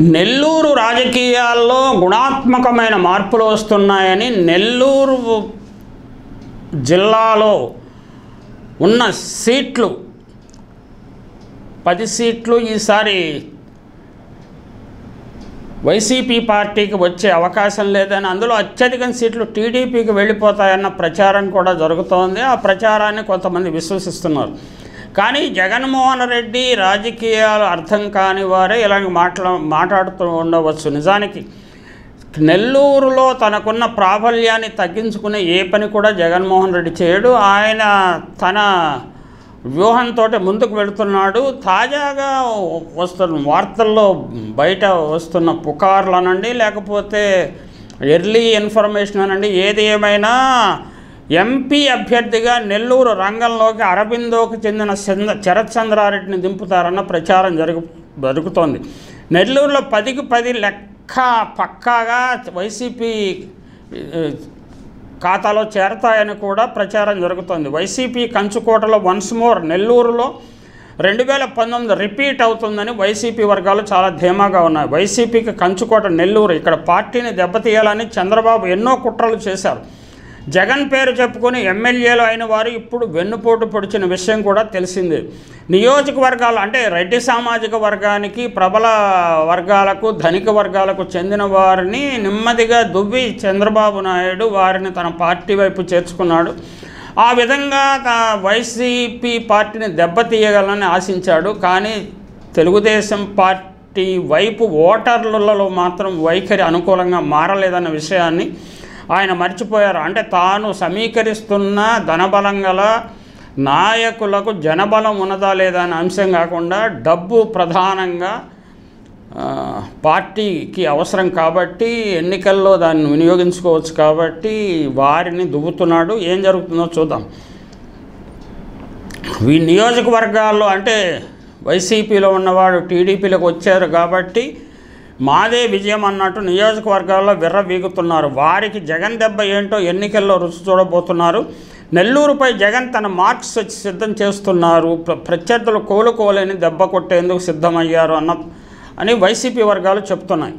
నెల్లూరు రాజకీయాల్లో గుణాత్మకమైన మార్పులు వస్తున్నాయని నెల్లూరు జిల్లాలో ఉన్న సీట్లు పది సీట్లు ఈసారి వైసీపీ పార్టీకి వచ్చే అవకాశం లేదని అందులో అత్యధిక సీట్లు టీడీపీకి వెళ్ళిపోతాయన్న ప్రచారం కూడా జరుగుతోంది. ఆ ప్రచారాన్ని కొంతమంది విశ్వసిస్తున్నారు. కానీ జగన్మోహన్ రెడ్డి రాజకీయాలు అర్థం కాని వారే ఇలాంటి మాట్లా మాట్లాడుతూ ఉండవచ్చు. నిజానికి నెల్లూరులో తనకున్న ప్రాబల్యాన్ని తగ్గించుకునే ఏ పని కూడా జగన్మోహన్ రెడ్డి చేయడు. ఆయన తన వ్యూహంతో ముందుకు వెళుతున్నాడు. తాజాగా వస్తున్న వార్తల్లో బయట వస్తున్న పుకార్లు అనండి లేకపోతే ఎర్లీ ఇన్ఫర్మేషన్ అనండి ఏది ఏమైనా ఎంపీ అభ్యర్థిగా నెల్లూరు రంగంలోకి అరబిందోకి చెందిన చంద్ర శరత్చంద్రారెడ్డిని దింపుతారన్న ప్రచారం జరుగు జరుగుతోంది. నెల్లూరులో పదికి పది లెక్క పక్కాగా వైసీపీ ఖాతాలో చేరతాయని కూడా ప్రచారం జరుగుతోంది. వైసీపీ కంచుకోటలో వన్స్ మోర్ నెల్లూరులో రెండు వేల పంతొమ్మిది రిపీట్ అవుతుందని వైసీపీ వర్గాలు చాలా ధీమాగా ఉన్నాయి. వైసీపీకి కంచుకోట నెల్లూరు ఇక్కడ పార్టీని దెబ్బతీయాలని చంద్రబాబు ఎన్నో కుట్రలు చేశారు. జగన్ పేరు చెప్పుకొని ఎమ్మెల్యేలు అయిన వారు ఇప్పుడు వెన్నుపోటు పొడిచిన విషయం కూడా తెలిసిందే. నియోజకవర్గాలు అంటే రెడ్డి సామాజిక వర్గానికి ప్రబల వర్గాలకు ధనిక వర్గాలకు చెందిన వారిని నెమ్మదిగా దువ్వి చంద్రబాబు నాయుడు వారిని తన పార్టీ వైపు చేర్చుకున్నాడు. ఆ విధంగా తా- వైసీపీ పార్టీని దెబ్బతీయగలని ఆశించాడు. కానీ తెలుగుదేశం పార్టీ వైపు ఓటర్లలో మాత్రం వైఖరి అనుకూలంగా మారలేదన్న విషయాన్ని ఆయన మర్చిపోయారు. అంటే తాను సమీకరిస్తున్న ధనబలం గల నాయకులకు జనబలం ఉన్నదా లేదా అనే అంశం కాకుండా డబ్బు ప్రధానంగా పార్టీకి అవసరం కాబట్టి ఎన్నికల్లో దాన్ని వినియోగించుకోవచ్చు కాబట్టి వారిని దువ్వుతున్నాడు. ఏం జరుగుతుందో చూద్దాం. ఈ నియోజకవర్గాల్లో అంటే వైసీపీలో ఉన్నవాడు టీడీపీలోకి వచ్చారు కాబట్టి మాదే విజయం అన్నట్టు నియోజకవర్గాల్లో విర్ర వీగుతున్నారు. వారికి జగన్ దెబ్బ ఏంటో ఎన్నికల్లో రుచి చూడబోతున్నారు. నెల్లూరుపై జగన్ తన మార్క్స్ వచ్చి సిద్ధం చేస్తున్నారు. ప్రత్యర్థులు కోలుకోలేని దెబ్బ కొట్టేందుకు సిద్ధమయ్యారు అన్న అని వైసీపీ వర్గాలు చెప్తున్నాయి.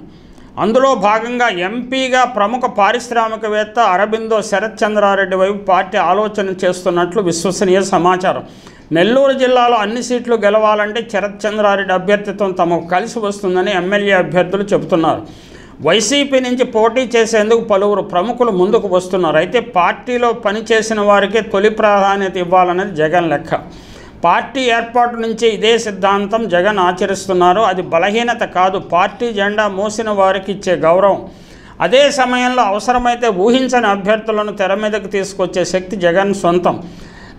అందులో భాగంగా ఎంపీగా ప్రముఖ పారిశ్రామికవేత్త అరబిందో శరత్ చంద్రారెడ్డి వైపు పార్టీ ఆలోచన చేస్తున్నట్లు విశ్వసనీయ సమాచారం. నెల్లూరు జిల్లాలో అన్ని సీట్లు గెలవాలంటే శరత్ చంద్రారెడ్డి అభ్యర్థిత్వం తమకు కలిసి వస్తుందని ఎమ్మెల్యే అభ్యర్థులు చెబుతున్నారు. వైసీపీ నుంచి పోటీ చేసేందుకు పలువురు ప్రముఖులు ముందుకు వస్తున్నారు. అయితే పార్టీలో పనిచేసిన వారికే తొలి ప్రాధాన్యత ఇవ్వాలన్నది జగన్ లెక్క. పార్టీ ఏర్పాటు నుంచి ఇదే సిద్ధాంతం జగన్ ఆచరిస్తున్నారు. అది బలహీనత కాదు పార్టీ జెండా మోసిన వారికి ఇచ్చే గౌరవం. అదే సమయంలో అవసరమైతే ఊహించని అభ్యర్థులను తెర మీదకు తీసుకొచ్చే శక్తి జగన్ సొంతం.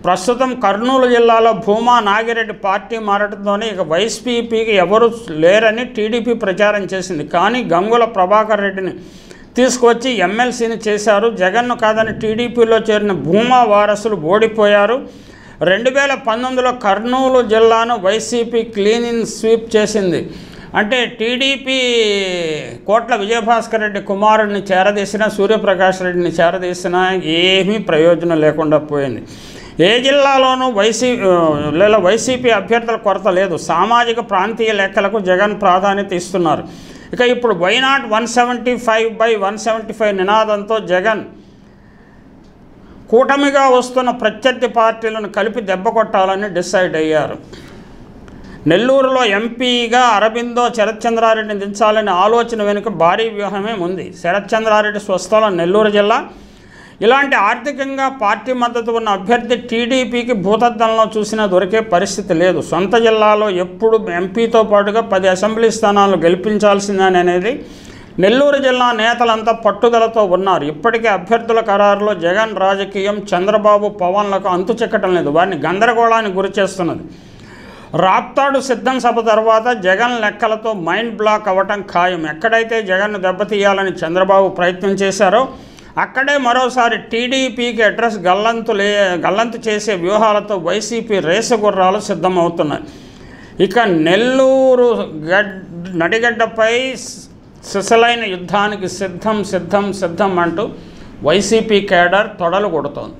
ప్రస్తుతం కర్నూలు జిల్లాలో భూమా నాగిరెడ్డి పార్టీ మారడంతోనే ఇక వైసీపీకి ఎవరు లేరని టీడీపీ ప్రచారం చేసింది. కానీ గంగుల ప్రభాకర్ రెడ్డిని తీసుకొచ్చి ఎమ్మెల్సీని చేశారు. జగన్ను కాదని టీడీపీలో చేరిన భూమా వారసులు ఓడిపోయారు. రెండు వేల పంతొమ్మిదిలో కర్నూలు జిల్లాను వైసీపీ క్లీనింగ్ స్వీప్ చేసింది. అంటే టీడీపీ కోట్ల విజయభాస్కర్ రెడ్డి కుమారుడిని చేరదీసినా సూర్యప్రకాష్ రెడ్డిని చేరదీసినా ఏమీ ప్రయోజనం లేకుండా పోయింది. ఏ జిల్లాలోనూ వైసీ లేదా వైసీపీ అభ్యర్థుల కొరత లేదు. సామాజిక ప్రాంతీయ లెక్కలకు జగన్ ప్రాధాన్యత ఇస్తున్నారు. ఇక ఇప్పుడు why not one seventy five by one seventy five నినాదంతో జగన్ కూటమిగా వస్తున్న ప్రత్యర్థి పార్టీలను కలిపి దెబ్బ కొట్టాలని డిసైడ్ అయ్యారు. నెల్లూరులో ఎంపీగా అరబిందో శరత్చంద్రారెడ్డిని దించాలనే ఆలోచన వెనుక భారీ వ్యూహమే ఉంది. శరత్చంద్రారెడ్డి స్వస్థలం నెల్లూరు జిల్లా. ఇలాంటి ఆర్థికంగా పార్టీ మద్దతు ఉన్న అభ్యర్థి టీడీపీకి భూతద్దంలో చూసినా దొరికే పరిస్థితి లేదు. సొంత జిల్లాలో ఎప్పుడు ఎంపీతో పాటుగా పది అసెంబ్లీ స్థానాలు గెలిపించాల్సిందని అనేది నెల్లూరు జిల్లా నేతలంతా పట్టుదలతో ఉన్నారు. ఇప్పటికే అభ్యర్థుల ఖరారులో జగన్ రాజకీయం చంద్రబాబు పవన్లకు అంతు చిక్కటం లేదు. వారిని గందరగోళానికి గురి చేస్తున్నది. రాప్తాడు సిద్ధం సభ తర్వాత జగన్ లెక్కలతో మైండ్ బ్లాక్ అవ్వటం ఖాయం. ఎక్కడైతే జగన్ను దెబ్బతీయాలని చంద్రబాబు ప్రయత్నం చేశారో అక్కడే మరోసారి టీడీపీకి అడ్రస్ గల్లంతు లే గల్లంతు చేసే వ్యూహాలతో వైసీపీ రేసగుర్రాలు సిద్ధమవుతున్నాయి. ఇక నెల్లూరు గడ్ నడిగడ్డపై సిసలైన యుద్ధానికి సిద్ధం సిద్ధం సిద్ధం అంటూ వైసీపీ కేడర్ తొడలు కొడుతోంది.